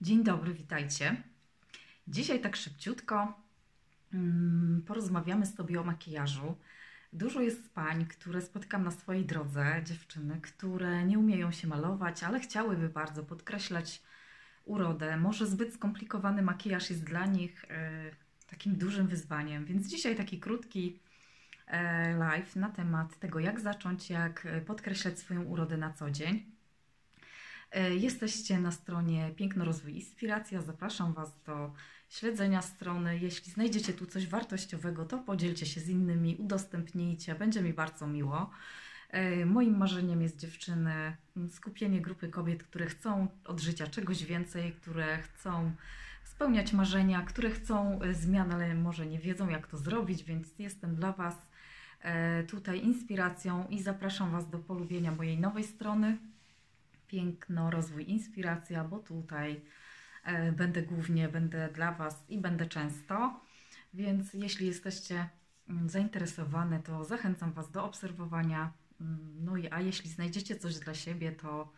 Dzień dobry, witajcie. Dzisiaj tak szybciutko mm, porozmawiamy sobie o makijażu. Dużo jest pań, które spotykam na swojej drodze, dziewczyny, które nie umieją się malować, ale chciałyby bardzo podkreślać urodę. Może zbyt skomplikowany makijaż jest dla nich e, takim dużym wyzwaniem, więc dzisiaj taki krótki e, live na temat tego, jak zacząć, jak podkreślać swoją urodę na co dzień. E, jesteście na stronie Piękno Rozwój Inspiracja. Zapraszam Was do śledzenia strony. Jeśli znajdziecie tu coś wartościowego, to podzielcie się z innymi, udostępnijcie. Będzie mi bardzo miło. E, moim marzeniem jest dziewczyny, skupienie grupy kobiet, które chcą od życia czegoś więcej, które chcą spełniać marzenia, które chcą e, zmian, ale może nie wiedzą, jak to zrobić, więc jestem dla Was tutaj inspiracją i zapraszam Was do polubienia mojej nowej strony piękno, rozwój, inspiracja, bo tutaj e, będę głównie, będę dla Was i będę często. Więc jeśli jesteście mm, zainteresowane, to zachęcam Was do obserwowania. Mm, no i a jeśli znajdziecie coś dla siebie, to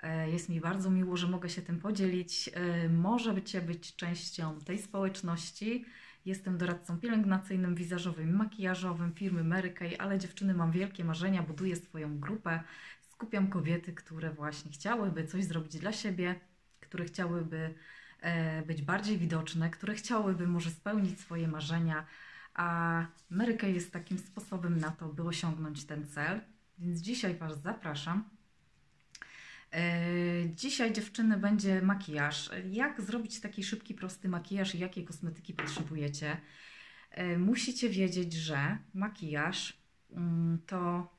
e, jest mi bardzo miło, że mogę się tym podzielić. E, Możecie być częścią tej społeczności. Jestem doradcą pielęgnacyjnym, wizażowym, makijażowym firmy Mary Kay, ale dziewczyny mam wielkie marzenia, buduję swoją grupę skupiam kobiety, które właśnie chciałyby coś zrobić dla siebie, które chciałyby e, być bardziej widoczne, które chciałyby może spełnić swoje marzenia, a Mary jest takim sposobem na to, by osiągnąć ten cel. Więc dzisiaj Was zapraszam. E, dzisiaj dziewczyny będzie makijaż. Jak zrobić taki szybki, prosty makijaż i jakie kosmetyki potrzebujecie? E, musicie wiedzieć, że makijaż mm, to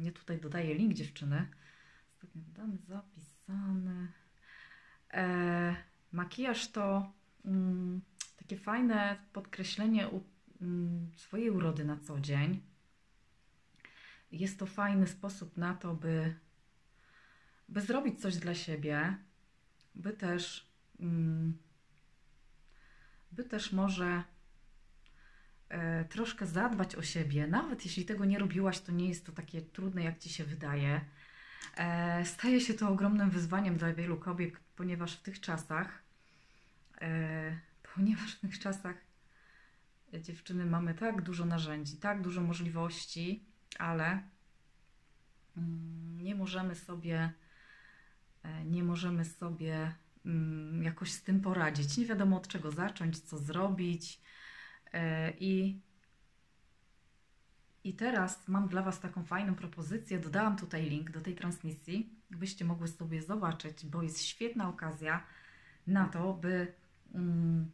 ja tutaj dodaję link dziewczyny. Ostatnio dodany, zapisany. E, makijaż to mm, takie fajne podkreślenie u, mm, swojej urody na co dzień. Jest to fajny sposób na to, by, by zrobić coś dla siebie, by też, mm, by też może troszkę zadbać o siebie. Nawet jeśli tego nie robiłaś, to nie jest to takie trudne, jak ci się wydaje. E, staje się to ogromnym wyzwaniem dla wielu kobiet, ponieważ w tych czasach, e, ponieważ w tych czasach dziewczyny mamy tak dużo narzędzi, tak dużo możliwości, ale mm, nie możemy sobie, e, nie możemy sobie mm, jakoś z tym poradzić. Nie wiadomo od czego zacząć, co zrobić. E, I, I teraz mam dla Was taką fajną propozycję. Dodałam tutaj link do tej transmisji, byście mogły sobie zobaczyć, bo jest świetna okazja na to, by mm,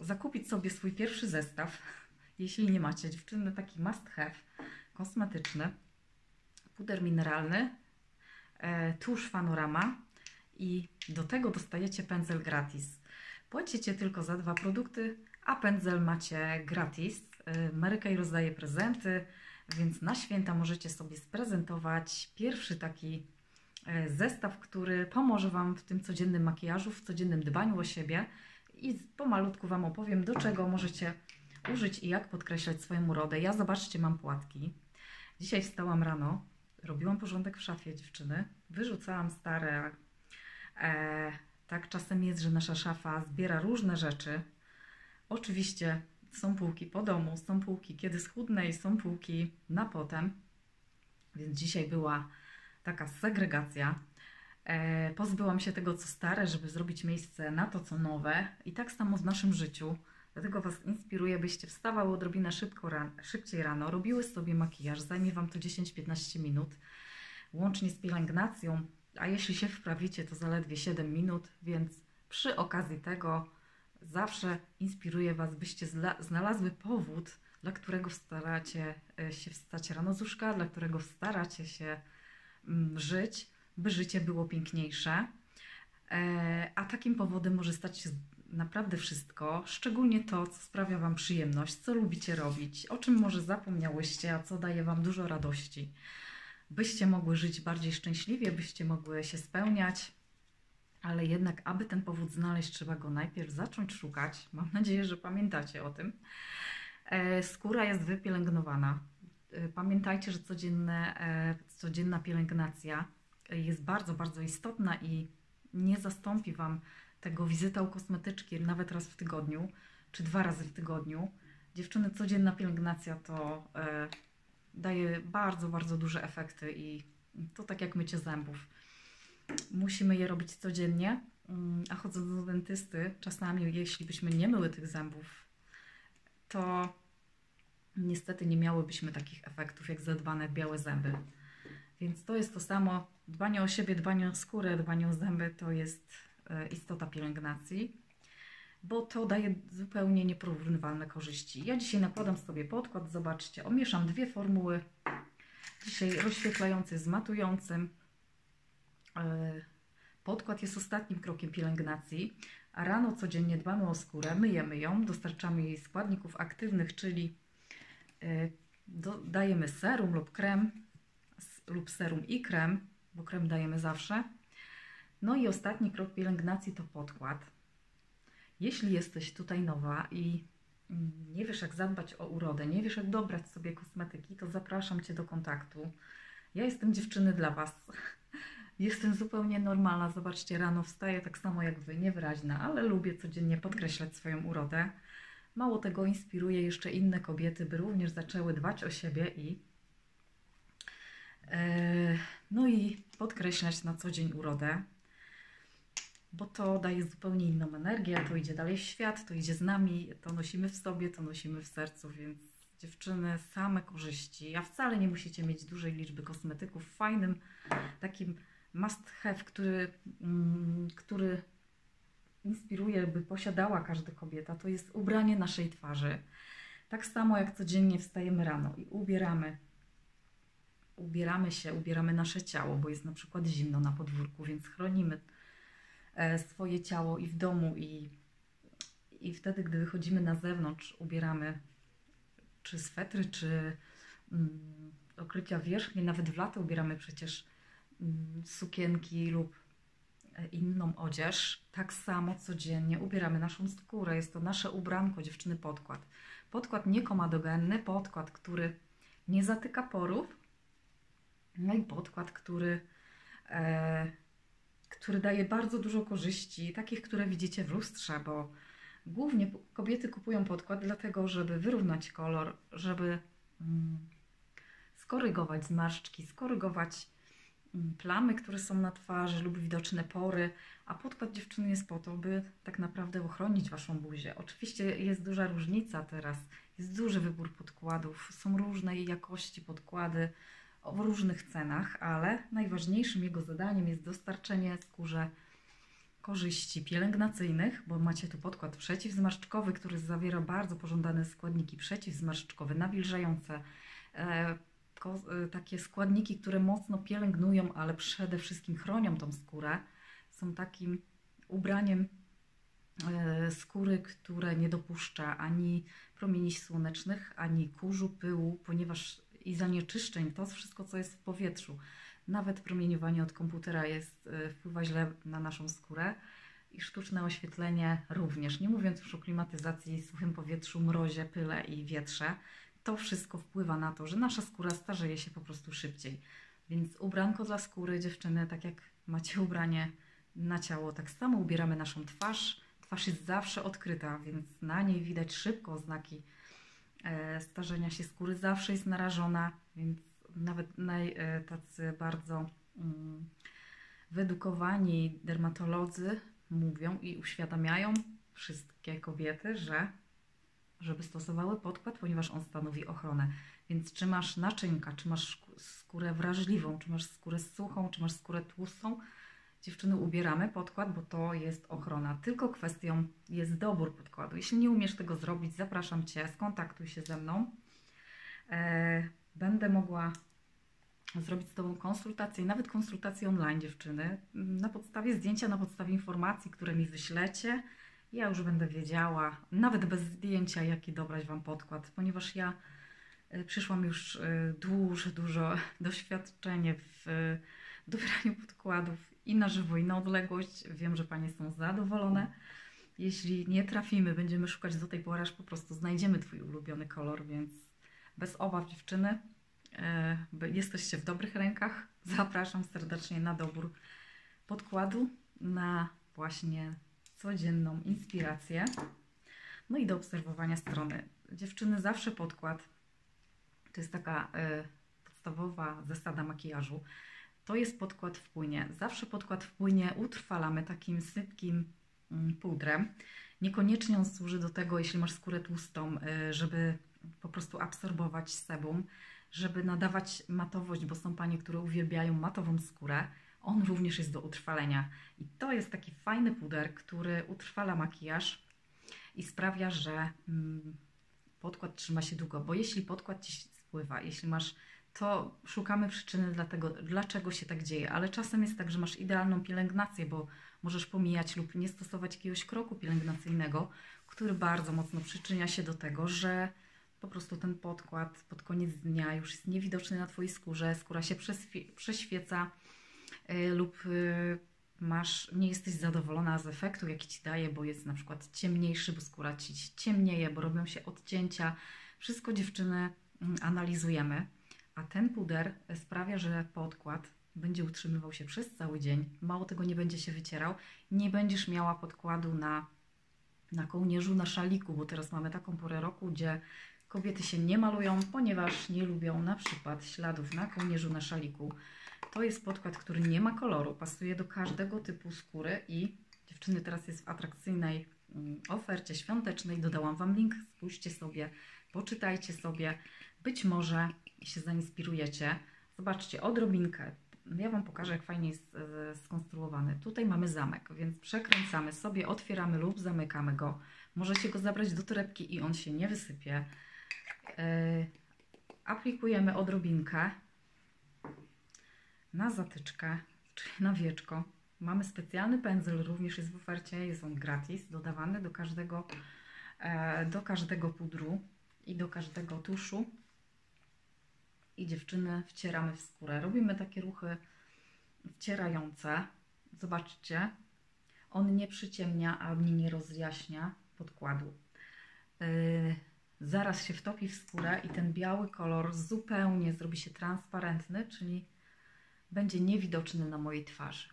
zakupić sobie swój pierwszy zestaw. Jeśli nie macie, dziewczyny, taki must have kosmetyczny, puder mineralny, e, tusz Fanorama i do tego dostajecie pędzel gratis. Płacicie tylko za dwa produkty, a pędzel macie gratis. Y, Mary rozdaje prezenty, więc na święta możecie sobie sprezentować pierwszy taki y, zestaw, który pomoże Wam w tym codziennym makijażu, w codziennym dbaniu o siebie i pomalutku Wam opowiem, do czego możecie użyć i jak podkreślać swoją urodę. Ja zobaczcie, mam płatki. Dzisiaj wstałam rano, robiłam porządek w szafie dziewczyny, wyrzucałam stare. E, tak czasem jest, że nasza szafa zbiera różne rzeczy, Oczywiście są półki po domu, są półki kiedy schudnę i są półki na potem. Więc dzisiaj była taka segregacja. E, pozbyłam się tego, co stare, żeby zrobić miejsce na to, co nowe. I tak samo w naszym życiu. Dlatego Was inspiruję, byście wstawały odrobinę szybko, ran, szybciej rano, robiły sobie makijaż. Zajmie Wam to 10-15 minut, łącznie z pielęgnacją. A jeśli się wprawicie, to zaledwie 7 minut, więc przy okazji tego zawsze inspiruje Was, byście znalazły powód, dla którego staracie e, się wstać rano z łóżka, dla którego staracie się mm, żyć, by życie było piękniejsze. E, a takim powodem może stać się naprawdę wszystko, szczególnie to, co sprawia Wam przyjemność, co lubicie robić, o czym może zapomniałyście, a co daje Wam dużo radości. Byście mogły żyć bardziej szczęśliwie, byście mogły się spełniać, ale jednak, aby ten powód znaleźć, trzeba go najpierw zacząć szukać. Mam nadzieję, że pamiętacie o tym. E, skóra jest wypielęgnowana. E, pamiętajcie, że codzienne, e, codzienna pielęgnacja jest bardzo, bardzo istotna i nie zastąpi Wam tego wizyta u kosmetyczki nawet raz w tygodniu, czy dwa razy w tygodniu. Dziewczyny, codzienna pielęgnacja to daje bardzo, bardzo duże efekty i to tak jak mycie zębów. Musimy je robić codziennie, mm, a chodząc do dentysty, czasami jeśli byśmy nie myły tych zębów, to niestety nie miałybyśmy takich efektów jak zadbane białe zęby. Więc to jest to samo. Dbanie o siebie, dbanie o skórę, dbanie o zęby to jest e, istota pielęgnacji, bo to daje zupełnie nieporównywalne korzyści. Ja dzisiaj nakładam sobie podkład, zobaczcie, omieszam dwie formuły. Dzisiaj rozświetlający z matującym. E, podkład jest ostatnim krokiem pielęgnacji, a rano codziennie dbamy o skórę, myjemy ją, dostarczamy jej składników aktywnych, czyli e, dajemy serum lub krem, lub serum i krem, bo krem dajemy zawsze. No i ostatni krok pielęgnacji to podkład. Jeśli jesteś tutaj nowa i mm, nie wiesz jak zadbać o urodę, nie wiesz jak dobrać sobie kosmetyki, to zapraszam Cię do kontaktu. Ja jestem dziewczyny dla Was. Jestem zupełnie normalna. Zobaczcie, rano wstaję tak samo jak Wy, niewyraźna, ale lubię codziennie podkreślać swoją urodę. Mało tego, inspiruję jeszcze inne kobiety, by również zaczęły dbać o siebie i E, no i podkreślać na co dzień urodę, bo to daje zupełnie inną energię, to idzie dalej w świat, to idzie z nami, to nosimy w sobie, to nosimy w sercu, więc dziewczyny, same korzyści. A wcale nie musicie mieć dużej liczby kosmetyków. Fajnym takim must have, który, mm, który inspiruje, by posiadała każda kobieta, to jest ubranie naszej twarzy. Tak samo jak codziennie wstajemy rano i ubieramy ubieramy się, ubieramy nasze ciało, bo jest na przykład zimno na podwórku, więc chronimy e, swoje ciało i w domu, i, i wtedy, gdy wychodzimy na zewnątrz, ubieramy czy swetry, czy mm, okrycia wierzchnie, nawet w lato ubieramy przecież sukienki lub e, inną odzież. Tak samo codziennie ubieramy naszą skórę. Jest to nasze ubranko, dziewczyny, podkład. Podkład niekomadogenny, podkład, który nie zatyka porów, no i podkład, który, e, który daje bardzo dużo korzyści, takich, które widzicie w lustrze, bo głównie kobiety kupują podkład dlatego, żeby wyrównać kolor, żeby mm, skorygować zmarszczki, skorygować mm, plamy, które są na twarzy lub widoczne pory, a podkład dziewczyny jest po to, by tak naprawdę ochronić Waszą buzię. Oczywiście jest duża różnica teraz, jest duży wybór podkładów, są różne jakości podkłady, w różnych cenach, ale najważniejszym jego zadaniem jest dostarczenie skórze korzyści pielęgnacyjnych, bo macie tu podkład przeciwzmarszczkowy, który zawiera bardzo pożądane składniki przeciwzmarszczkowe, nawilżające, e, takie składniki, które mocno pielęgnują, ale przede wszystkim chronią tą skórę. Są takim ubraniem e, skóry, które nie dopuszcza ani promieni słonecznych, ani kurzu, pyłu, ponieważ i zanieczyszczeń, to wszystko, co jest w powietrzu. Nawet promieniowanie od komputera jest, y, wpływa źle na naszą skórę i sztuczne oświetlenie również. Nie mówiąc już o klimatyzacji, suchym powietrzu, mrozie, pyle i wietrze. To wszystko wpływa na to, że nasza skóra starzeje się po prostu szybciej. Więc ubranko dla skóry, dziewczyny, tak jak macie ubranie na ciało, tak samo ubieramy naszą twarz. Twarz jest zawsze odkryta, więc na niej widać szybko oznaki E, starzenia się skóry zawsze jest narażona, więc nawet naj, e, tacy bardzo um, wyedukowani dermatolodzy mówią i uświadamiają wszystkie kobiety, że żeby stosowały podkład, ponieważ on stanowi ochronę. Więc czy masz naczynka, czy masz skórę wrażliwą, czy masz skórę suchą, czy masz skórę tłustą, dziewczyny ubieramy podkład, bo to jest ochrona. Tylko kwestią jest dobór podkładu. Jeśli nie umiesz tego zrobić, zapraszam Cię, skontaktuj się ze mną. E, będę mogła zrobić z Tobą konsultację, nawet konsultację online dziewczyny, na podstawie zdjęcia, na podstawie informacji, które mi wyślecie. Ja już będę wiedziała, nawet bez zdjęcia, jaki dobrać Wam podkład, ponieważ ja e, przyszłam już e, duże, dużo doświadczenie w dobieraniu podkładów i na żywo, i na odległość. Wiem, że Panie są zadowolone. Jeśli nie trafimy, będziemy szukać do tej pory, aż po prostu znajdziemy Twój ulubiony kolor, więc bez obaw dziewczyny, jesteście w dobrych rękach. Zapraszam serdecznie na dobór podkładu. na właśnie codzienną inspirację. No i do obserwowania strony. Dziewczyny, zawsze podkład. To jest taka y, podstawowa zasada makijażu. To jest podkład w płynie. Zawsze podkład w płynie utrwalamy takim sypkim y, pudrem. Niekoniecznie on służy do tego, jeśli masz skórę tłustą, y, żeby po prostu absorbować sebum, żeby nadawać matowość, bo są panie, które uwielbiają matową skórę. On również jest do utrwalenia. I to jest taki fajny puder, który utrwala makijaż i sprawia, że mm, podkład trzyma się długo. Bo jeśli podkład ci spływa, jeśli masz, to szukamy przyczyny dlatego, dlaczego się tak dzieje. Ale czasem jest tak, że masz idealną pielęgnację, bo możesz pomijać lub nie stosować jakiegoś kroku pielęgnacyjnego, który bardzo mocno przyczynia się do tego, że po prostu ten podkład pod koniec dnia już jest niewidoczny na Twojej skórze, skóra się prześwieca lub yy, masz, nie jesteś zadowolona z efektu, jaki Ci daje, bo jest na przykład ciemniejszy, bo skóra Ci ciemnieje, bo robią się odcięcia. Wszystko dziewczyny mm, analizujemy, a ten puder sprawia, że podkład będzie utrzymywał się przez cały dzień, mało tego nie będzie się wycierał, nie będziesz miała podkładu na, na kołnierzu, na szaliku, bo teraz mamy taką porę roku, gdzie kobiety się nie malują, ponieważ nie lubią na przykład śladów na kołnierzu, na szaliku. To jest podkład, który nie ma koloru, pasuje do każdego typu skóry i dziewczyny teraz jest w atrakcyjnej mm, ofercie świątecznej. Dodałam Wam link, spójrzcie sobie, poczytajcie sobie. Być może się zainspirujecie. Zobaczcie, odrobinkę. Ja Wam pokażę, jak fajnie jest e, skonstruowany. Tutaj mamy zamek, więc przekręcamy sobie, otwieramy lub zamykamy go. Możecie go zabrać do torebki i on się nie wysypie. Yy, aplikujemy odrobinkę na zatyczkę, czyli na wieczko. Mamy specjalny pędzel, również jest w ofercie, jest on gratis, dodawany do każdego, e, do każdego pudru i do każdego tuszu. I dziewczyny wcieramy w skórę. Robimy takie ruchy wcierające. Zobaczcie, on nie przyciemnia ani nie rozjaśnia podkładu. Yy, zaraz się wtopi w skórę i ten biały kolor zupełnie zrobi się transparentny, czyli będzie niewidoczny na mojej twarzy.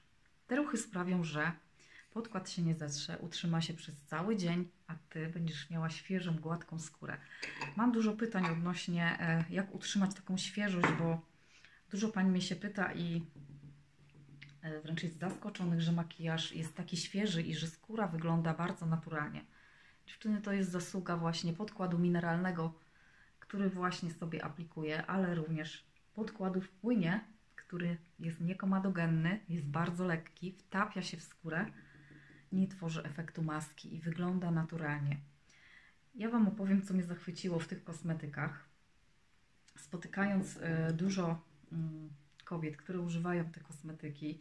Te ruchy sprawią, że podkład się nie zetrze, utrzyma się przez cały dzień, a Ty będziesz miała świeżą, gładką skórę. Mam dużo pytań odnośnie, e, jak utrzymać taką świeżość, bo dużo Pań mnie się pyta i e, wręcz jest zaskoczonych, że makijaż jest taki świeży i że skóra wygląda bardzo naturalnie. Dziewczyny, to jest zasługa właśnie podkładu mineralnego, który właśnie sobie aplikuję, ale również podkładu w płynie, który jest niekomadogenny, jest bardzo lekki, wtapia się w skórę, nie tworzy efektu maski i wygląda naturalnie. Ja Wam opowiem, co mnie zachwyciło w tych kosmetykach. Spotykając e, dużo mm, kobiet, które używają te kosmetyki,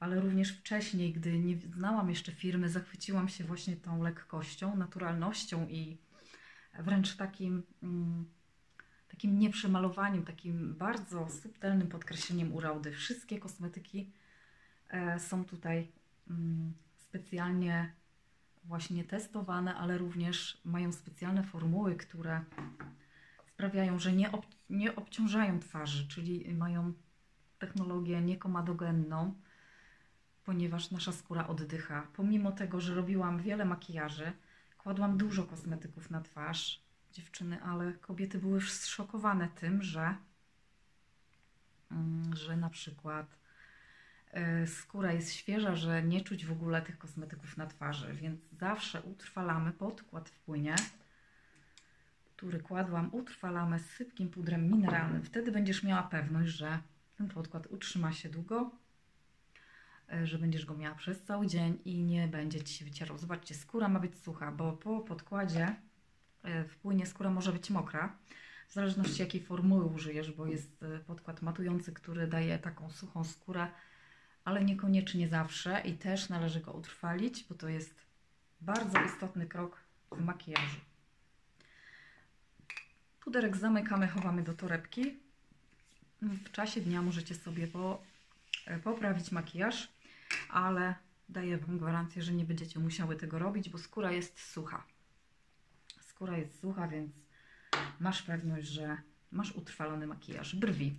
ale również wcześniej, gdy nie znałam jeszcze firmy, zachwyciłam się właśnie tą lekkością, naturalnością i wręcz takim, mm, takim nieprzemalowaniem, takim bardzo subtelnym podkreśleniem urody. Wszystkie kosmetyki e, są tutaj mm, specjalnie właśnie testowane, ale również mają specjalne formuły, które sprawiają, że nie, ob nie obciążają twarzy, czyli mają technologię niekomadogenną, ponieważ nasza skóra oddycha. Pomimo tego, że robiłam wiele makijaży, kładłam dużo kosmetyków na twarz, dziewczyny, ale kobiety były zszokowane tym, że, mm, że na przykład e, skóra jest świeża, że nie czuć w ogóle tych kosmetyków na twarzy, więc zawsze utrwalamy podkład w płynie, który kładłam, utrwalamy sypkim pudrem mineralnym. Wtedy będziesz miała pewność, że ten podkład utrzyma się długo, E, że będziesz go miała przez cały dzień i nie będzie Ci się wycierał. Zobaczcie, skóra ma być sucha, bo po podkładzie w płynie skóra może być mokra, w zależności jakiej formuły użyjesz, bo jest e, podkład matujący, który daje taką suchą skórę, ale niekoniecznie zawsze i też należy go utrwalić, bo to jest bardzo istotny krok w makijażu. Puderek zamykamy, chowamy do torebki. W czasie dnia możecie sobie po, poprawić makijaż ale daję Wam gwarancję, że nie będziecie musiały tego robić, bo skóra jest sucha. Skóra jest sucha, więc masz pewność, że masz utrwalony makijaż. Brwi.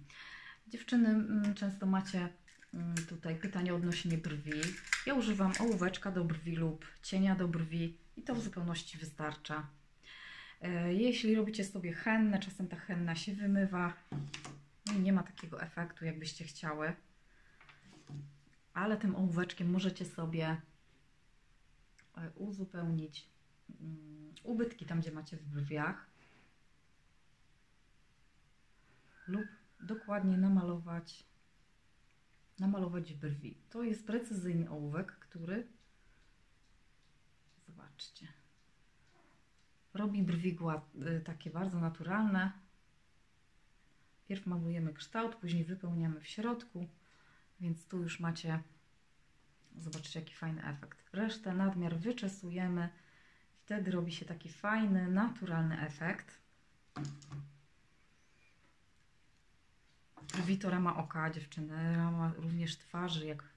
Dziewczyny, mm, często macie mm, tutaj pytanie odnośnie brwi. Ja używam ołóweczka do brwi lub cienia do brwi i to w zupełności wystarcza. E, jeśli robicie sobie hennę, czasem ta henna się wymywa i nie ma takiego efektu, jakbyście chciały. Ale tym ołóweczkiem możecie sobie e, uzupełnić ubytki tam, gdzie macie w brwiach lub dokładnie namalować namalować brwi. To jest precyzyjny ołówek, który zobaczcie robi brwi y, takie bardzo naturalne. Pierw malujemy kształt, później wypełniamy w środku, więc tu już macie, zobaczcie jaki fajny efekt. Resztę nadmiar wyczesujemy, wtedy robi się taki fajny, naturalny efekt. Brwi to rama oka dziewczyny, rama również twarzy, jak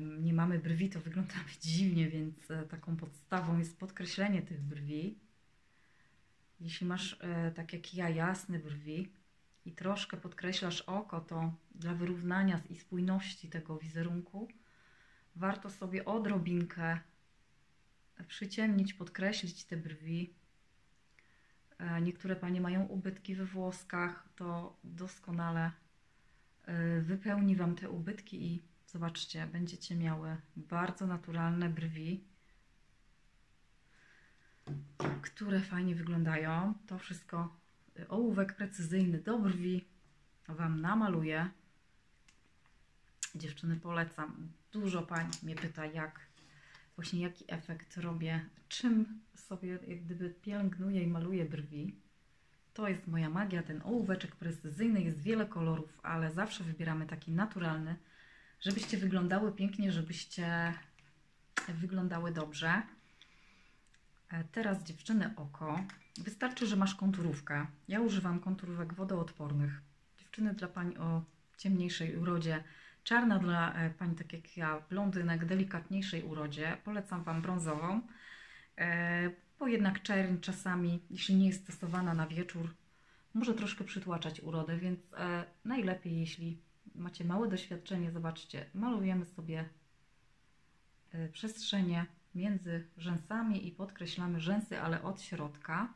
nie mamy brwi, to wyglądamy dziwnie, więc e, taką podstawą jest podkreślenie tych brwi. Jeśli masz, e, tak jak ja, jasne brwi i troszkę podkreślasz oko, to dla wyrównania i spójności tego wizerunku warto sobie odrobinkę przyciemnić, podkreślić te brwi. E, niektóre panie mają ubytki we włoskach, to doskonale wypełni Wam te ubytki i Zobaczcie, będziecie miały bardzo naturalne brwi, które fajnie wyglądają. To wszystko y, ołówek precyzyjny do brwi Wam namaluję. Dziewczyny polecam. Dużo pań mnie pyta, jak właśnie jaki efekt robię, czym sobie jak gdyby pielęgnuję i maluję brwi. To jest moja magia, ten ołóweczek precyzyjny, jest wiele kolorów, ale zawsze wybieramy taki naturalny, żebyście wyglądały pięknie, żebyście wyglądały dobrze. E, teraz dziewczyny oko. Wystarczy, że masz konturówkę. Ja używam konturówek wodoodpornych. Dziewczyny dla pań o ciemniejszej urodzie, czarna dla e, pań tak jak ja, blondynek delikatniejszej urodzie. Polecam Wam brązową, e, bo jednak czerń czasami, jeśli nie jest stosowana na wieczór, może troszkę przytłaczać urodę, więc najlepiej jeśli macie małe doświadczenie, zobaczcie, malujemy sobie e, przestrzenie między rzęsami i podkreślamy rzęsy, ale od środka.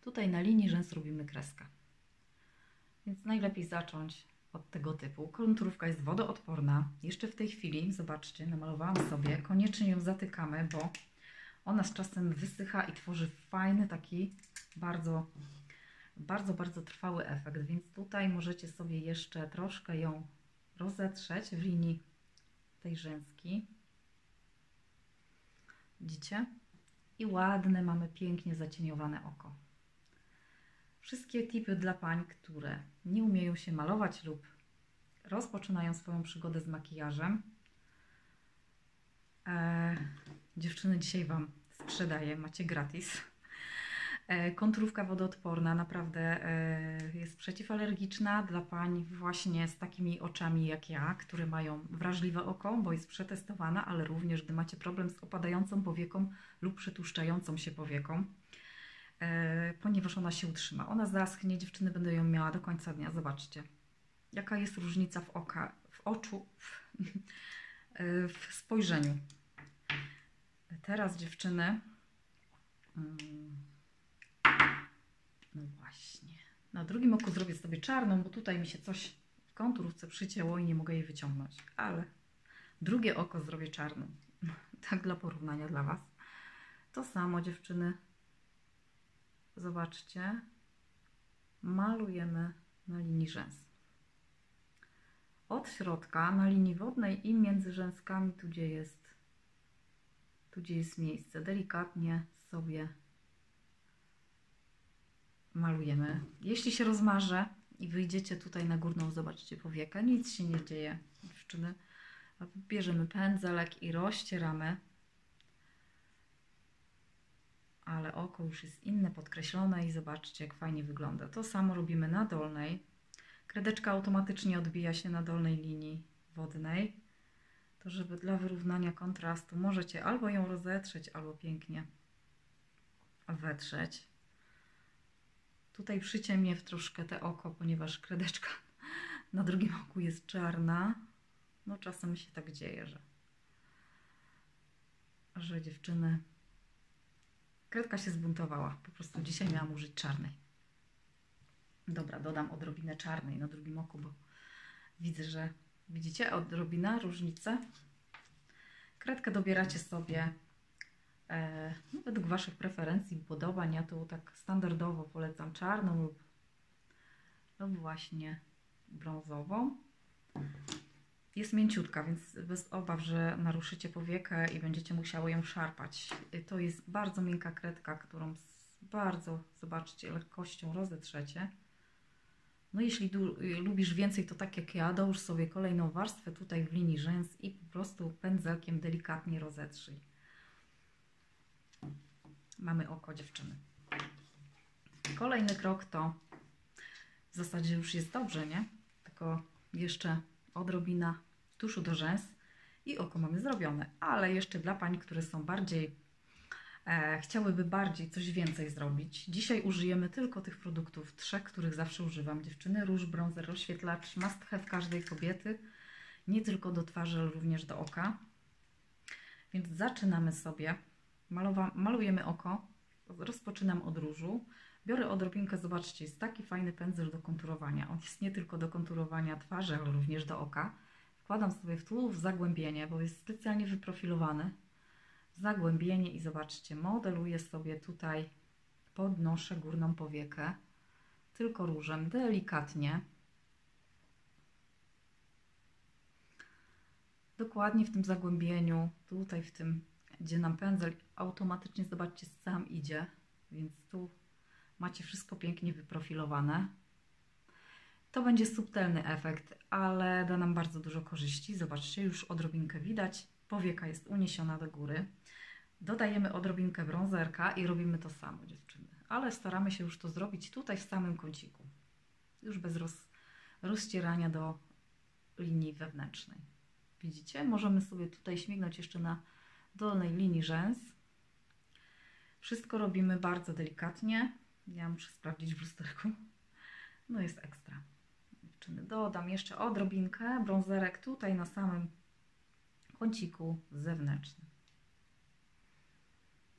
Tutaj na linii rzęs robimy kreskę. Więc najlepiej zacząć od tego typu. Konturówka jest wodoodporna. Jeszcze w tej chwili, zobaczcie, namalowałam sobie. Koniecznie ją zatykamy, bo ona z czasem wysycha i tworzy fajny taki bardzo bardzo, bardzo trwały efekt, więc tutaj możecie sobie jeszcze troszkę ją rozetrzeć w linii tej rzęski. Widzicie? I ładne mamy pięknie zacieniowane oko. Wszystkie tipy dla pań, które nie umieją się malować lub rozpoczynają swoją przygodę z makijażem. Eee, dziewczyny dzisiaj Wam sprzedaję, macie gratis. E, konturówka wodoodporna naprawdę e, jest przeciwalergiczna dla pań właśnie z takimi oczami jak ja, które mają wrażliwe oko, bo jest przetestowana, ale również gdy macie problem z opadającą powieką lub przytłuszczającą się powieką, e, ponieważ ona się utrzyma. Ona zaschnie, dziewczyny będą ją miała do końca dnia. Zobaczcie, jaka jest różnica w, oka, w oczu, w, w spojrzeniu. Teraz dziewczyny... Hmm, no właśnie. Na drugim oku zrobię sobie czarną, bo tutaj mi się coś w konturówce przycięło i nie mogę jej wyciągnąć. Ale drugie oko zrobię czarną. tak dla porównania dla Was. To samo dziewczyny. Zobaczcie. Malujemy na linii rzęs. Od środka na linii wodnej i między rzęskami, tu gdzie jest, tu gdzie jest miejsce, delikatnie sobie malujemy. Jeśli się rozmarze i wyjdziecie tutaj na górną, zobaczcie powiekę, nic się nie dzieje, dziewczyny. Bierzemy pędzelek i rozcieramy. Ale oko już jest inne, podkreślone i zobaczcie, jak fajnie wygląda. To samo robimy na dolnej. Kredeczka automatycznie odbija się na dolnej linii wodnej. To żeby dla wyrównania kontrastu możecie albo ją rozetrzeć, albo pięknie wetrzeć. Tutaj przyciemnie w troszkę te oko, ponieważ kredeczka Na drugim oku jest czarna. No czasem się tak dzieje, że, że dziewczyny... Kredka się zbuntowała. Po prostu dzisiaj miałam użyć czarnej. Dobra, dodam odrobinę czarnej na drugim oku, bo widzę, że widzicie odrobinę różnicę. Kredkę dobieracie sobie e, no, według Waszych preferencji, podobań. Ja tu tak standardowo polecam czarną lub, lub właśnie brązową. Jest mięciutka, więc bez obaw, że naruszycie powiekę i będziecie musiały ją szarpać. To jest bardzo miękka kredka, którą bardzo, zobaczcie, lekkością rozetrzecie. No jeśli lubisz więcej, to tak jak ja, dołóż sobie kolejną warstwę tutaj w linii rzęs i po prostu pędzelkiem delikatnie rozetrzyj. Mamy oko dziewczyny. Kolejny krok to w zasadzie już jest dobrze, nie? Tylko jeszcze odrobina tuszu do rzęs i oko mamy zrobione. Ale jeszcze dla pań, które są bardziej e, chciałyby bardziej coś więcej zrobić. Dzisiaj użyjemy tylko tych produktów, trzech, których zawsze używam. Dziewczyny, róż, bronzer, rozświetlacz, must have każdej kobiety. Nie tylko do twarzy, ale również do oka. Więc zaczynamy sobie. Malowa malujemy oko. Rozpoczynam od różu. Biorę odrobinkę, zobaczcie, jest taki fajny pędzel do konturowania. On jest nie tylko do konturowania twarzy, ale również do oka. Wkładam sobie w tu w zagłębienie, bo jest specjalnie wyprofilowany zagłębienie i zobaczcie, modeluję sobie tutaj, podnoszę górną powiekę, tylko różem, delikatnie. Dokładnie w tym zagłębieniu, tutaj w tym, gdzie nam pędzel automatycznie, zobaczcie, sam idzie, więc tu macie wszystko pięknie wyprofilowane. To będzie subtelny efekt, ale da nam bardzo dużo korzyści. Zobaczcie, już odrobinkę widać. Powieka jest uniesiona do góry. Dodajemy odrobinkę brązerka i robimy to samo, dziewczyny. Ale staramy się już to zrobić tutaj w samym kąciku. Już bez roz, rozcierania do linii wewnętrznej. Widzicie? Możemy sobie tutaj śmignąć jeszcze na dolnej linii rzęs. Wszystko robimy bardzo delikatnie. Ja muszę sprawdzić w lusterku. No jest ekstra. Dziewczyny, dodam jeszcze odrobinkę brązerek tutaj na samym kąciku zewnętrznym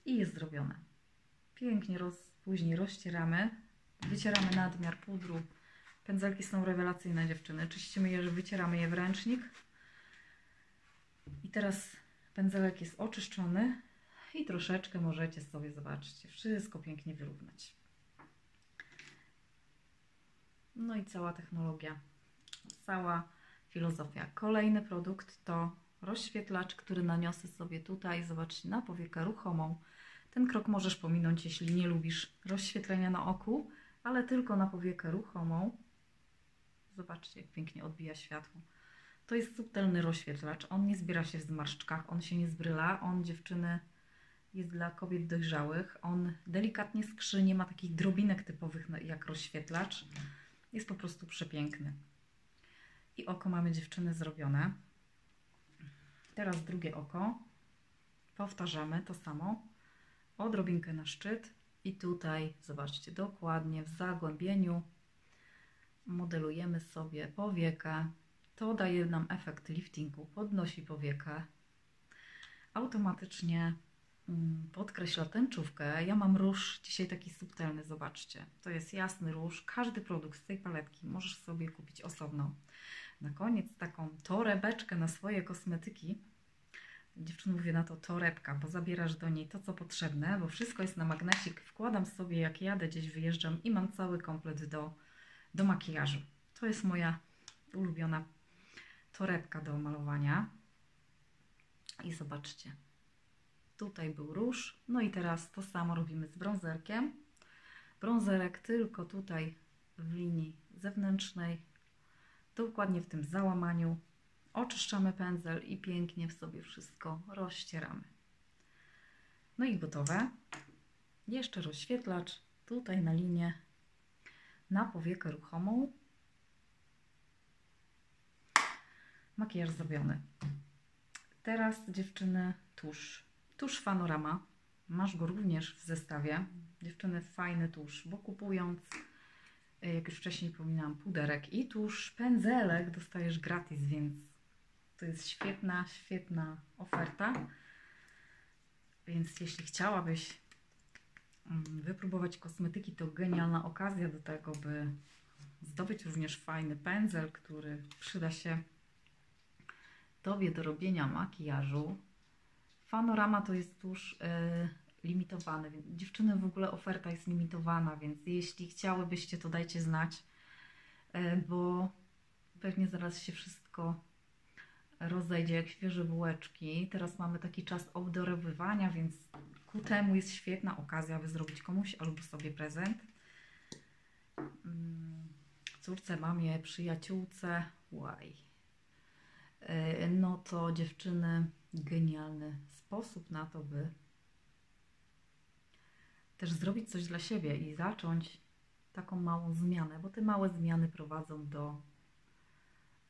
i jest zrobione. Pięknie roz, później rozcieramy, wycieramy nadmiar pudru. Pędzelki są rewelacyjne dziewczyny. Czyścimy je, że wycieramy je w ręcznik. I teraz pędzelek jest oczyszczony i troszeczkę możecie sobie, zobaczyć wszystko pięknie wyrównać. No i cała technologia, cała filozofia. Kolejny produkt to rozświetlacz, który naniosę sobie tutaj, zobaczcie, na powiekę ruchomą. Ten krok możesz pominąć, jeśli nie lubisz rozświetlenia na oku, ale tylko na powiekę ruchomą. Zobaczcie, jak pięknie odbija światło. To jest subtelny rozświetlacz. On nie zbiera się w zmarszczkach, on się nie zbryla. On, dziewczyny, jest dla kobiet dojrzałych. On delikatnie skrzy, nie ma takich drobinek typowych jak rozświetlacz. Jest po prostu przepiękny. I oko mamy dziewczyny zrobione. Teraz drugie oko. Powtarzamy to samo. Odrobinkę na szczyt i tutaj, zobaczcie, dokładnie w zagłębieniu modelujemy sobie powiekę. To daje nam efekt liftingu, podnosi powiekę. Automatycznie podkreśla tęczówkę. Ja mam róż dzisiaj taki subtelny, zobaczcie. To jest jasny róż. Każdy produkt z tej paletki możesz sobie kupić osobno. Na koniec taką torebeczkę na swoje kosmetyki dziewczyny mówię na to torebka, bo zabierasz do niej to, co potrzebne, bo wszystko jest na magnesik. Wkładam sobie, jak jadę, gdzieś wyjeżdżam i mam cały komplet do, do makijażu. To jest moja ulubiona torebka do malowania. I zobaczcie, tutaj był róż, no i teraz to samo robimy z brązerkiem. Brązerek tylko tutaj w linii zewnętrznej, dokładnie w tym załamaniu Oczyszczamy pędzel i pięknie w sobie wszystko rozcieramy. No i gotowe. Jeszcze rozświetlacz tutaj na linię na powiekę ruchomą. Makijaż zrobiony. Teraz dziewczyny tusz. Tusz Fanorama. Masz go również w zestawie. Dziewczyny fajny tusz, bo kupując e, jak już wcześniej wspominałam, puderek i tuż pędzelek dostajesz gratis, więc to jest świetna, świetna oferta. Więc jeśli chciałabyś mm, wypróbować kosmetyki, to genialna okazja do tego, by zdobyć również fajny pędzel, który przyda się Tobie do robienia makijażu. Fanorama to jest tuż yy, limitowany, dziewczyny w ogóle oferta jest limitowana, więc jeśli chciałybyście, to dajcie znać, yy, bo pewnie zaraz się wszystko rozejdzie jak świeże bułeczki. Teraz mamy taki czas obdarowywania, więc ku temu jest świetna okazja, by zrobić komuś albo sobie prezent. Mm, córce, mamie, przyjaciółce, łaj. E, no to dziewczyny, genialny sposób na to, by też zrobić coś dla siebie i zacząć taką małą zmianę, bo te małe zmiany prowadzą do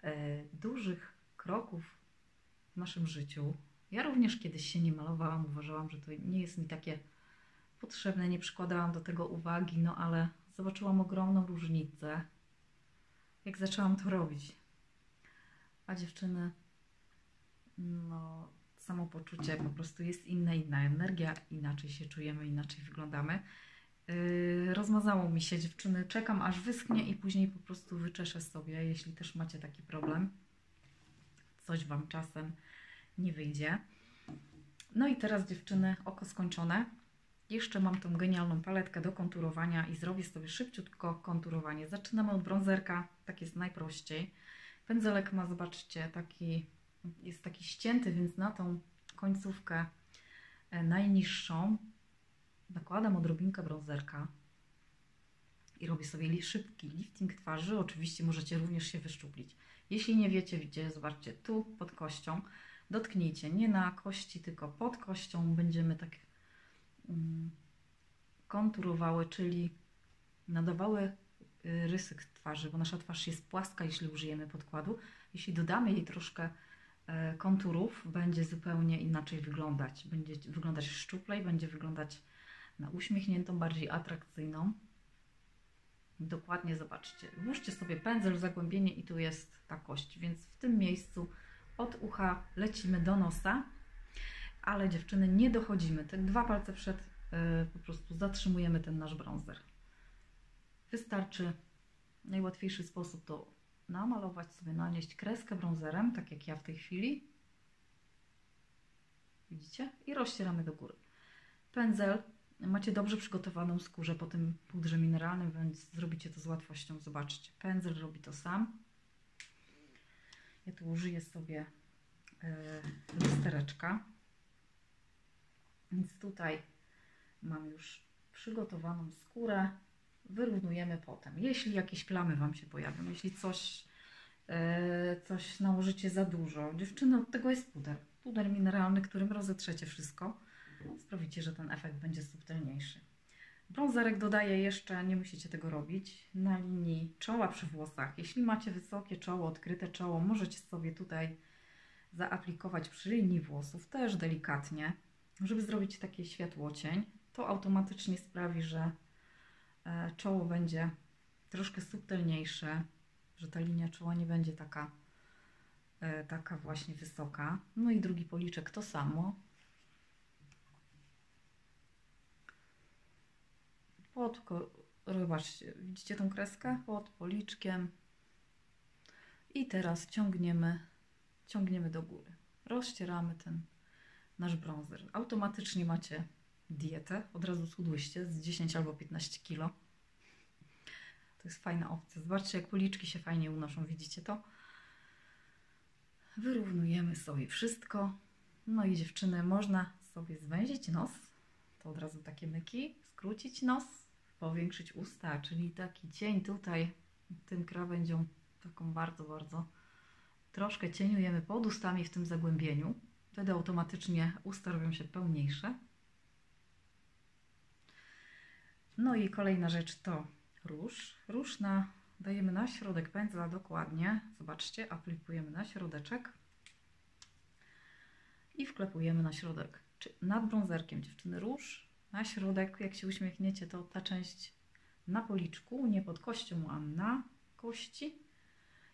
e, dużych kroków w naszym życiu. Ja również kiedyś się nie malowałam, uważałam, że to nie jest mi takie potrzebne, nie przykładałam do tego uwagi, no ale zobaczyłam ogromną różnicę, jak zaczęłam to robić. A dziewczyny, no, samopoczucie po prostu jest inne, inna energia, inaczej się czujemy, inaczej wyglądamy. Yy, rozmazało mi się dziewczyny, czekam aż wyschnie i później po prostu wyczeszę sobie, jeśli też macie taki problem coś Wam czasem nie wyjdzie. No i teraz dziewczyny, oko skończone. Jeszcze mam tą genialną paletkę do konturowania i zrobię sobie szybciutko konturowanie. Zaczynamy od brązerka, tak jest najprościej. Pędzelek ma, zobaczcie, taki, jest taki ścięty, więc na tą końcówkę e, najniższą nakładam odrobinkę brązerka i robię sobie szybki lifting twarzy. Oczywiście możecie również się wyszczuplić. Jeśli nie wiecie gdzie, zobaczcie tu pod kością, dotknijcie nie na kości, tylko pod kością będziemy tak um, konturowały, czyli nadawały y, rysy twarzy, bo nasza twarz jest płaska, jeśli użyjemy podkładu. Jeśli dodamy jej troszkę e, konturów, będzie zupełnie inaczej wyglądać. Będzie wyglądać szczuplej, będzie wyglądać na uśmiechniętą, bardziej atrakcyjną. Dokładnie zobaczcie. Włóżcie sobie pędzel, zagłębienie i tu jest ta kość, więc w tym miejscu od ucha lecimy do nosa, ale dziewczyny nie dochodzimy. Te dwa palce przed yy, po prostu zatrzymujemy ten nasz bronzer. Wystarczy najłatwiejszy sposób to namalować sobie, nanieść kreskę bronzerem, tak jak ja w tej chwili. Widzicie? I rozcieramy do góry. Pędzel macie dobrze przygotowaną skórę po tym pudrze mineralnym, więc zrobicie to z łatwością. Zobaczcie, pędzel robi to sam. Ja tu użyję sobie lustereczka. Więc tutaj mam już przygotowaną skórę. Wyrównujemy potem. Jeśli jakieś plamy Wam się pojawią, jeśli coś, e, coś nałożycie za dużo. Dziewczyny, od tego jest puder. Puder mineralny, którym rozetrzecie wszystko sprawicie, że ten efekt będzie subtelniejszy. Brązerek dodaję jeszcze, nie musicie tego robić, na linii czoła przy włosach. Jeśli macie wysokie czoło, odkryte czoło, możecie sobie tutaj zaaplikować przy linii włosów, też delikatnie, żeby zrobić taki światłocień. To automatycznie sprawi, że czoło będzie troszkę subtelniejsze, że ta linia czoła nie będzie taka, e, taka właśnie wysoka. No i drugi policzek to samo. pod, zobaczcie, widzicie tą kreskę? Pod policzkiem. I teraz ciągniemy, ciągniemy do góry. Rozcieramy ten nasz bronzer. Automatycznie macie dietę, od razu schudłyście z 10 albo 15 kilo. To jest fajna opcja. Zobaczcie, jak policzki się fajnie unoszą, widzicie to? Wyrównujemy sobie wszystko. No i dziewczyny, można sobie zwęzić nos. To od razu takie myki. Skrócić nos powiększyć usta, czyli taki cień tutaj tym krawędzią, taką bardzo, bardzo troszkę cieniujemy pod ustami w tym zagłębieniu. Wtedy automatycznie usta robią się pełniejsze. No i kolejna rzecz to róż. Róż na, dajemy na środek pędzla dokładnie. Zobaczcie, aplikujemy na środeczek i wklepujemy na środek, czy nad brązerkiem dziewczyny róż na środek, jak się uśmiechniecie, to ta część na policzku, nie pod kością, a na kości.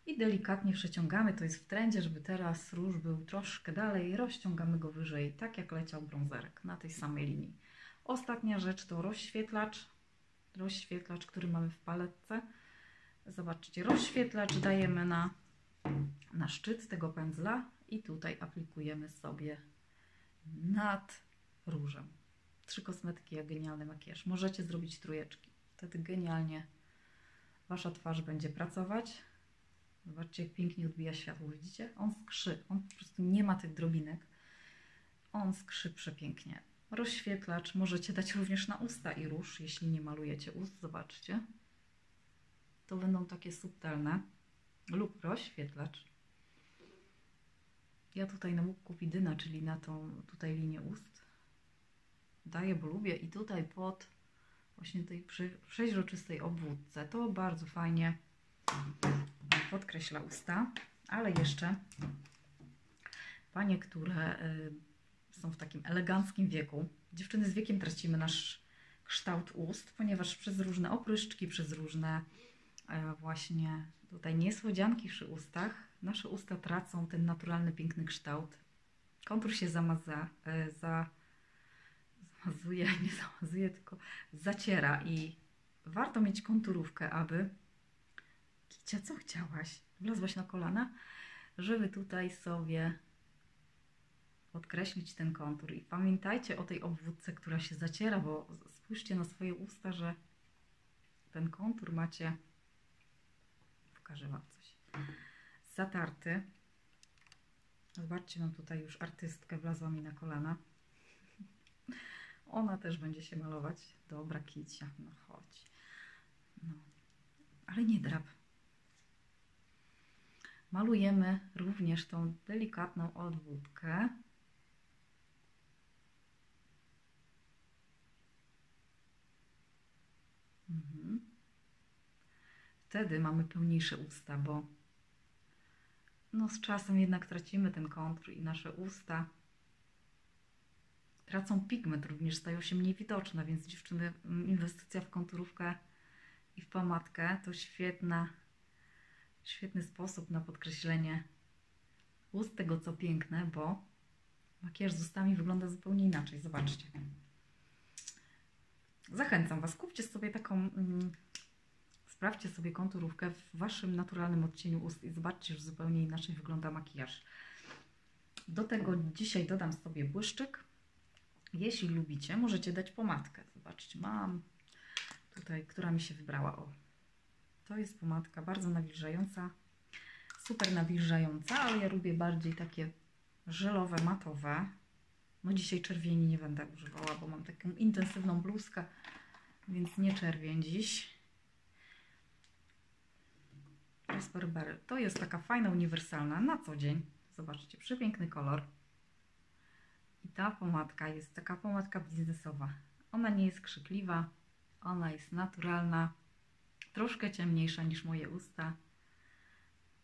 I delikatnie przeciągamy, to jest w trendzie, żeby teraz róż był troszkę dalej, rozciągamy go wyżej, tak jak leciał brązerek, na tej samej linii. Ostatnia rzecz to rozświetlacz, rozświetlacz, który mamy w paletce. Zobaczcie, rozświetlacz dajemy na, na szczyt tego pędzla i tutaj aplikujemy sobie nad różem. Trzy kosmetyki jak genialny makijaż. Możecie zrobić trójeczki. Wtedy genialnie Wasza twarz będzie pracować. Zobaczcie, jak pięknie odbija światło. Widzicie? On skrzy. On po prostu nie ma tych drobinek. On skrzy przepięknie. Rozświetlacz możecie dać również na usta i róż, jeśli nie malujecie ust. Zobaczcie. To będą takie subtelne. Lub rozświetlacz. Ja tutaj na łuk kupidyna, czyli na tą tutaj linię ust, daję, bo lubię i tutaj pod właśnie tej przeźroczystej obwódce. To bardzo fajnie podkreśla usta, ale jeszcze panie, które y, są w takim eleganckim wieku, dziewczyny z wiekiem tracimy nasz kształt ust, ponieważ przez różne opryszczki, przez różne e, właśnie tutaj niesłodzianki przy ustach, nasze usta tracą ten naturalny, piękny kształt. Kontur się zamaza, e, za, zamazuje, nie zamazuje, tylko zaciera i warto mieć konturówkę, aby Kicia, co chciałaś? Wlazłaś na kolana, żeby tutaj sobie podkreślić ten kontur. I pamiętajcie o tej obwódce, która się zaciera, bo spójrzcie na swoje usta, że ten kontur macie, pokażę Wam coś, zatarty. Zobaczcie, mam tutaj już artystkę, wlazła mi na kolana. Ona też będzie się malować. Dobra, kicia, no chodź. No. Ale nie drap. Malujemy również tą delikatną odwódkę. Mhm. Wtedy mamy pełniejsze usta, bo no z czasem jednak tracimy ten kontur i nasze usta tracą pigment, również stają się mniej widoczne, więc dziewczyny, mm, inwestycja w konturówkę i w pomadkę to świetna, świetny sposób na podkreślenie ust tego, co piękne, bo makijaż z ustami wygląda zupełnie inaczej. Zobaczcie. Zachęcam Was, kupcie sobie taką, mm, sprawdźcie sobie konturówkę w Waszym naturalnym odcieniu ust i zobaczcie, że zupełnie inaczej wygląda makijaż. Do tego dzisiaj dodam sobie błyszczyk jeśli lubicie, możecie dać pomadkę. Zobaczcie, mam tutaj, która mi się wybrała. O, to jest pomadka bardzo nawilżająca, super nawilżająca, ale ja lubię bardziej takie żelowe, matowe. No dzisiaj czerwieni nie będę używała, bo mam taką intensywną bluzkę, więc nie czerwień dziś. Raspberry to jest taka fajna, uniwersalna na co dzień. Zobaczcie, przepiękny kolor. I ta pomadka jest taka pomadka biznesowa. Ona nie jest krzykliwa, ona jest naturalna, troszkę ciemniejsza niż moje usta.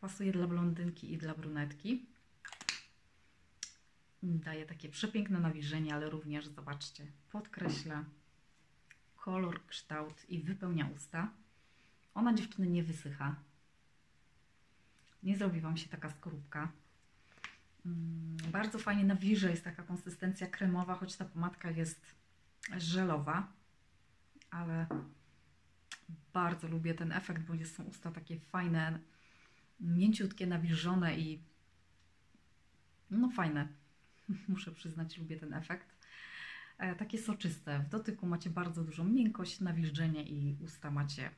Pasuje dla blondynki i dla brunetki. Daje takie przepiękne nawilżenie, ale również, zobaczcie, podkreśla kolor, kształt i wypełnia usta. Ona dziewczyny nie wysycha. Nie zrobi Wam się taka skorupka. Mm, bardzo fajnie nawilża, jest taka konsystencja kremowa, choć ta pomadka jest żelowa, ale bardzo lubię ten efekt, bo są usta takie fajne, mięciutkie, nawilżone i no fajne. Muszę przyznać, lubię ten efekt. E, takie soczyste. W dotyku macie bardzo dużą miękkość, nawilżenie i usta macie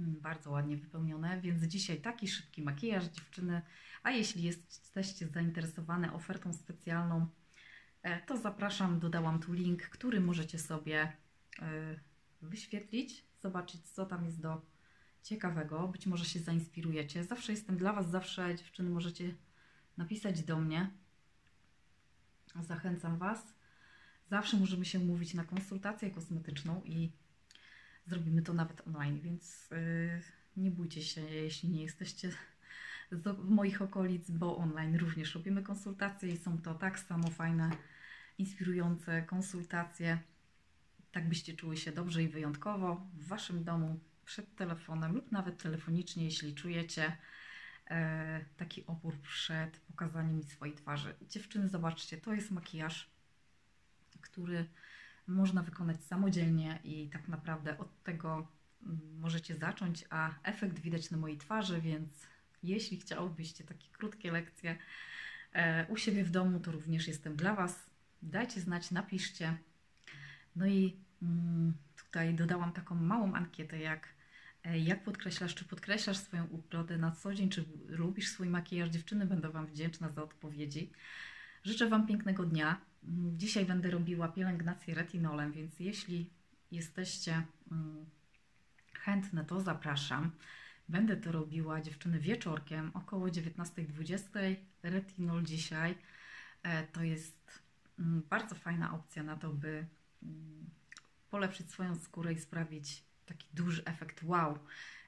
Mm, bardzo ładnie wypełnione, więc dzisiaj taki szybki makijaż dziewczyny, a jeśli jesteście zainteresowane ofertą specjalną, e, to zapraszam, dodałam tu link, który możecie sobie e, wyświetlić, zobaczyć co tam jest do ciekawego, być może się zainspirujecie. Zawsze jestem dla Was, zawsze dziewczyny możecie napisać do mnie. Zachęcam Was. Zawsze możemy się umówić na konsultację kosmetyczną i Zrobimy to nawet online, więc yy, nie bójcie się, jeśli nie jesteście z moich okolic, bo online również robimy konsultacje i są to tak samo fajne, inspirujące konsultacje. tak byście czuły się dobrze i wyjątkowo w Waszym domu, przed telefonem lub nawet telefonicznie, jeśli czujecie taki opór przed pokazaniem mi swojej twarzy. Dziewczyny, zobaczcie, to jest makijaż, który można wykonać samodzielnie i tak naprawdę od tego mm, możecie zacząć, a efekt widać na mojej twarzy, więc jeśli chciałobyście takie krótkie lekcje e, u siebie w domu, to również jestem dla Was. Dajcie znać, napiszcie. No i mm, tutaj dodałam taką małą ankietę, jak, e, jak podkreślasz, czy podkreślasz swoją urodę na co dzień, czy lubisz swój makijaż. Dziewczyny będą Wam wdzięczna za odpowiedzi. Życzę Wam pięknego dnia. Mm, Dzisiaj będę robiła pielęgnację retinolem, więc jeśli jesteście mm, chętne, to zapraszam. Będę to robiła dziewczyny wieczorkiem około 19.20. Retinol dzisiaj e, to jest mm, bardzo fajna opcja na to, by polepszyć swoją skórę i sprawić taki duży efekt wow,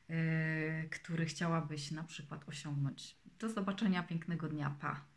e, który chciałabyś na przykład osiągnąć. Do zobaczenia, pięknego dnia, pa!